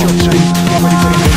Your dream, nobody putting